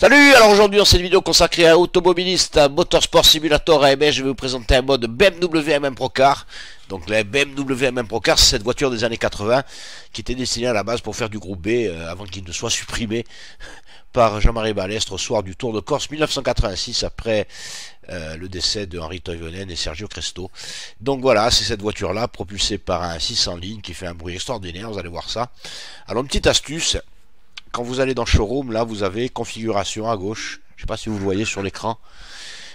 Salut Alors aujourd'hui dans cette vidéo consacrée à automobiliste, à Motorsport Simulator AMS, je vais vous présenter un mode BMW M1 Procar. Donc la BMW M1 Procar, c'est cette voiture des années 80 qui était destinée à la base pour faire du groupe B euh, avant qu'il ne soit supprimé par Jean-Marie Balestre au soir du Tour de Corse 1986 après euh, le décès de Henri Toivonen et Sergio Cresto. Donc voilà, c'est cette voiture-là propulsée par un 600 ligne qui fait un bruit extraordinaire, vous allez voir ça. Alors une petite astuce, quand vous allez dans Showroom, là vous avez configuration à gauche. Je ne sais pas si vous le voyez sur l'écran.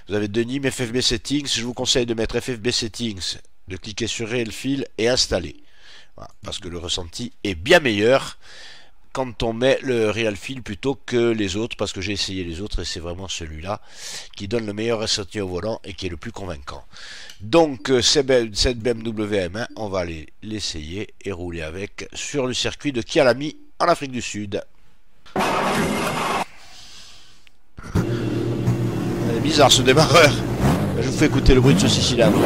Vous avez Denim FFB Settings. Je vous conseille de mettre FFB Settings, de cliquer sur Real Fil et installer. parce que le ressenti est bien meilleur quand on met le Real Feel plutôt que les autres, parce que j'ai essayé les autres et c'est vraiment celui-là qui donne le meilleur ressenti au volant et qui est le plus convaincant. Donc euh, cette BMW M1, on va aller l'essayer et rouler avec sur le circuit de Kialami en Afrique du Sud. Bizarre ce démarreur. Je vous fais écouter le bruit de ce cylindre.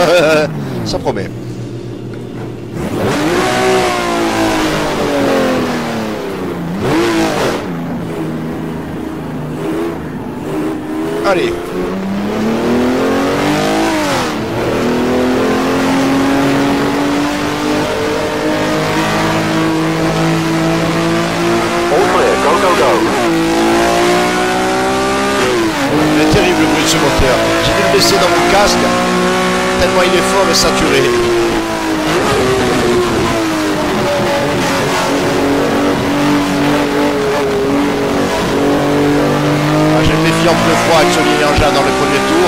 Ça promet. Allez Il est terrible le bruit de ce moteur. J'ai dû le baisser dans mon casque, saturé. Ah, J'ai une méfiance de froid avec ce vieil engin dans le premier tour.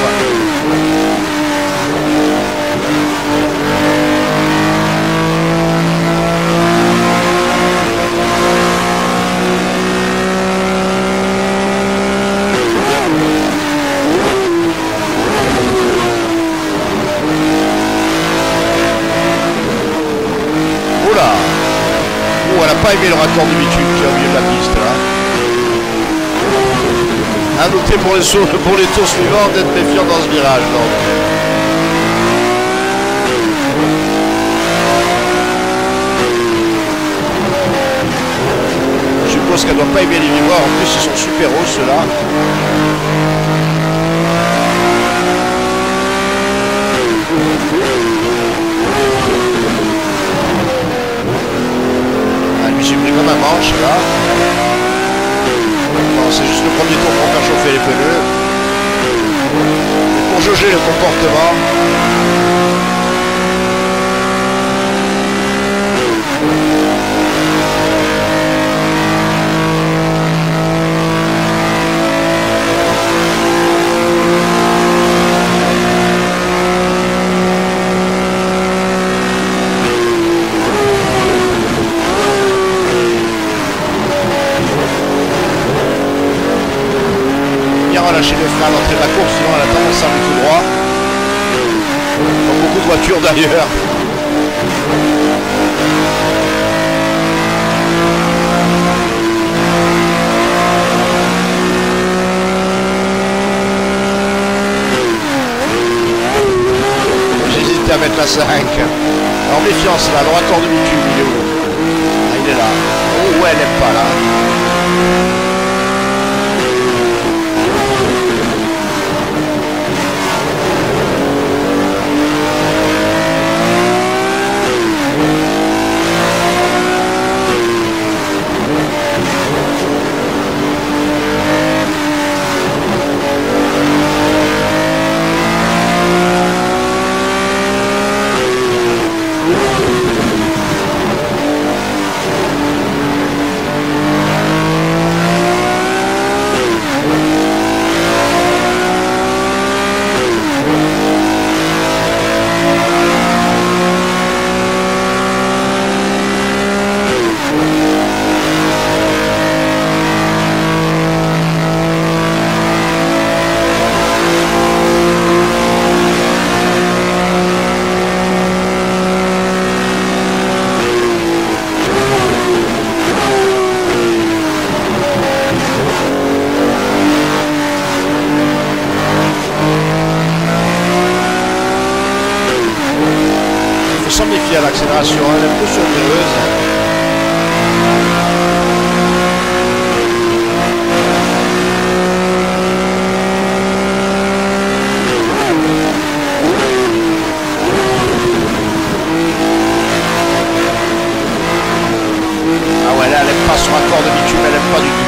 Oula Elle a pas aimé le raccord du bitume qui est au milieu de la piste là. À noter pour les, tours suivants d'être méfiant dans ce virage donc. Je suppose qu'elle doit pas aimer les vibreurs, en plus ils sont super hauts ceux-là. Pris comme un manche là. C'est juste le premier tour pour faire chauffer les pneus. Pour jauger le comportement. bien relâcher les freins à l'entrée de la course, sinon elle a tendance à aller tout droit. Comme beaucoup d'ailleurs. J'hésitais à mettre la 5. Alors méfiance là, le raccord de bitume, il est où Ah, il est là. Oh ouais, elle n'est pas là. accélération un peu sournoise. Ah ouais là elle aime pas son accord de bitume, elle aime pas du tout.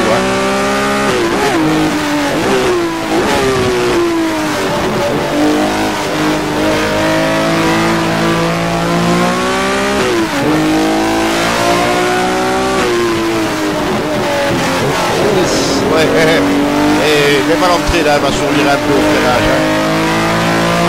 Là, va survivre un peu au freinage. hein.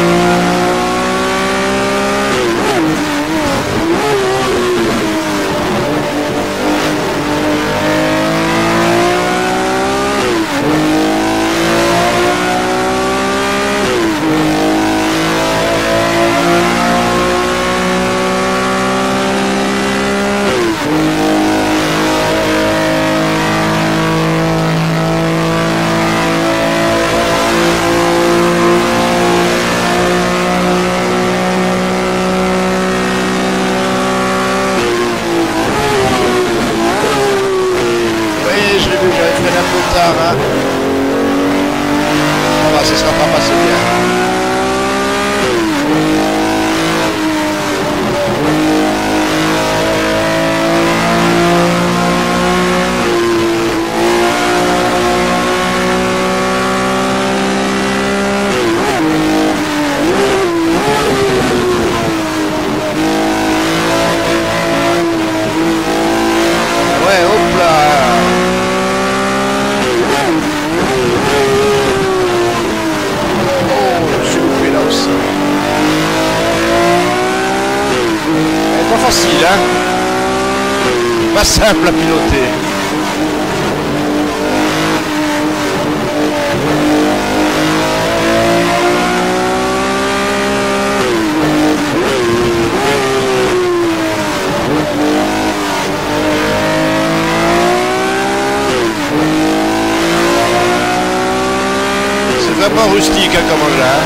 Oui, je l'ai vu, j'avais freiné un peu tard. Hein. Ça va, ça sera pas passé bien. Ouais, hop là Oh, je suis loupé là aussi. Elle est pas facile, hein Pas simple à piloter. C'est vraiment rustique hein, comme engin.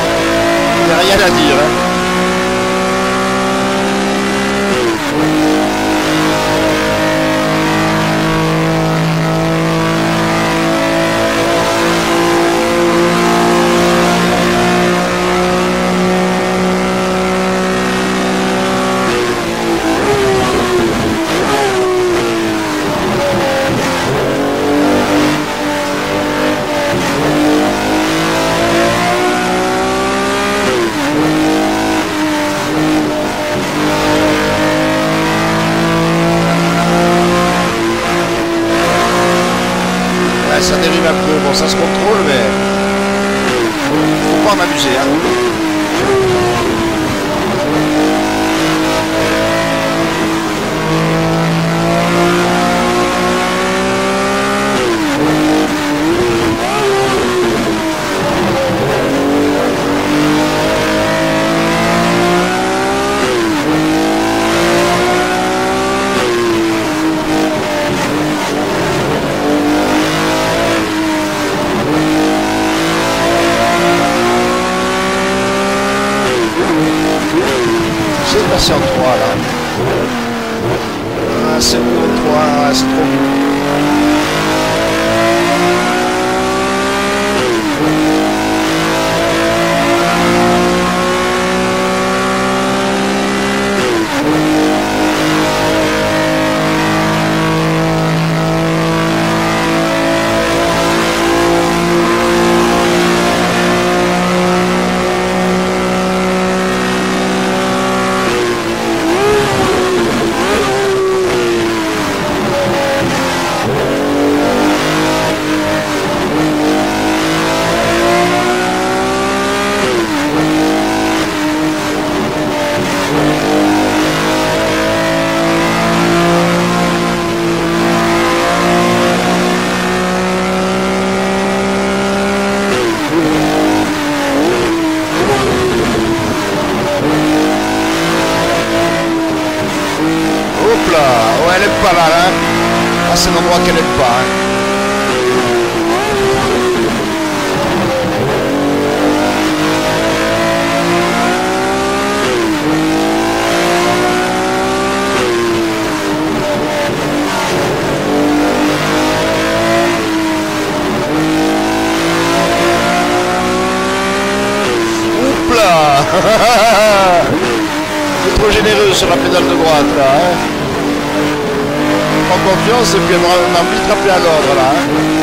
Il n'y a rien à dire. hein. C'est trop généreux sur la pédale de droite là. Hein Prends confiance et puis elle m'a vite rappelé à l'ordre là. hein.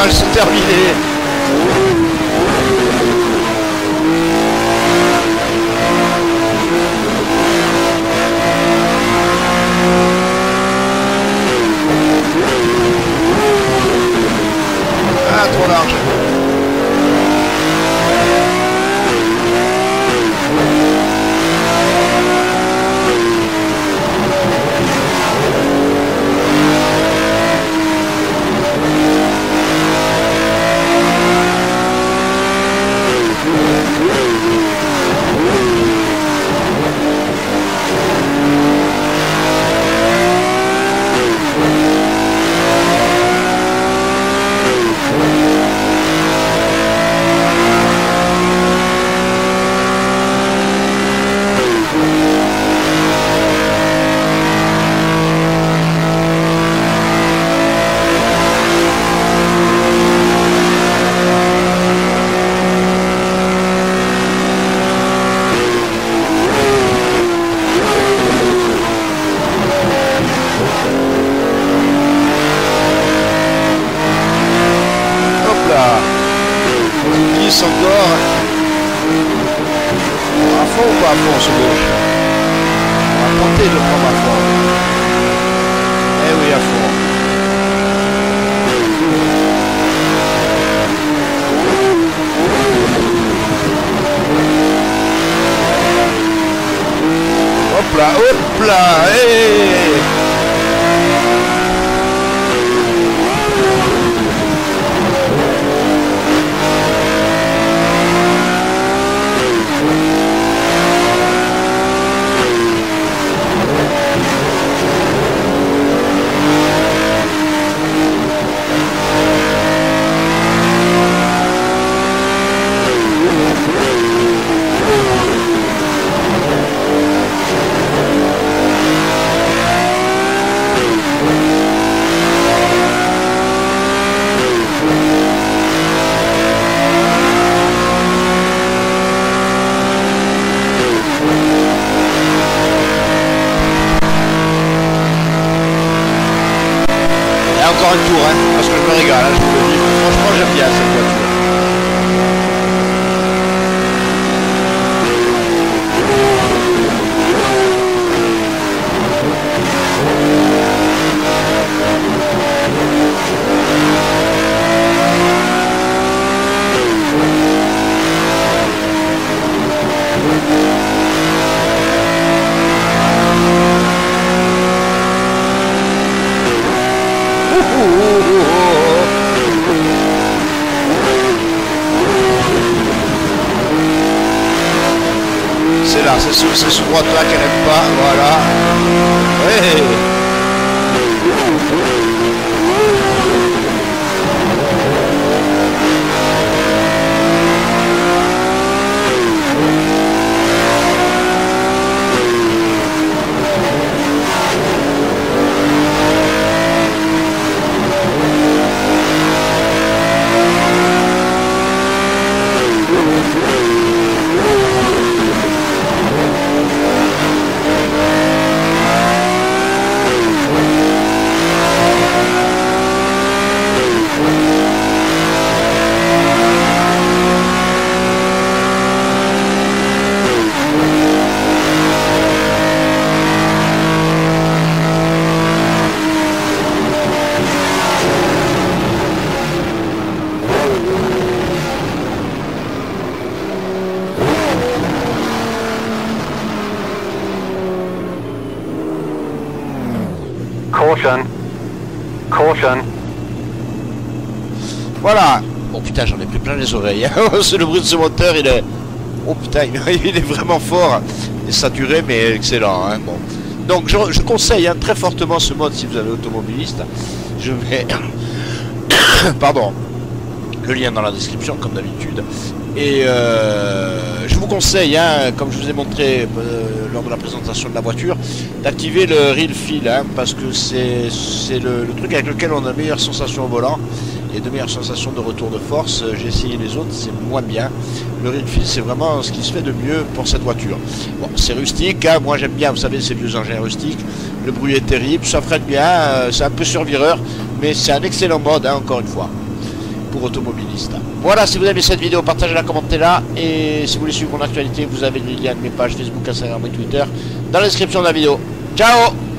Mal se terminer. Là, C'est là, ce, c'est ce droite-là qu'elle aime pas, voilà. Caution. Caution. Voilà. Oh putain, j'en ai pris plein les oreilles. hein. C'est le bruit de ce moteur, il est... Oh putain, il est vraiment fort et saturé, mais excellent. hein. Bon. Donc je, conseille hein, très fortement ce mode si vous avez automobiliste. Je mets... Pardon. Le lien dans la description, comme d'habitude. Et euh, je vous conseille, comme je vous ai montré euh, lors de la présentation de la voiture, d'activer le Real Feel, parce que c'est le, le truc avec lequel on a de meilleures sensations au volant et de meilleures sensations de retour de force. J'ai essayé les autres, c'est moins bien. Le Feel, c'est vraiment ce qui se fait de mieux pour cette voiture. Bon, c'est rustique, hein, moi j'aime bien, vous savez, ces vieux engins rustiques. Le bruit est terrible, ça freine bien, euh, c'est un peu survireur, mais c'est un excellent mode, hein, encore une fois. pour automobilistes. Voilà, si vous avez aimé cette vidéo, partagez-la, commentez-la. Et si vous voulez suivre mon actualité, vous avez les liens de mes pages Facebook, Instagram et Twitter dans la description de la vidéo. Ciao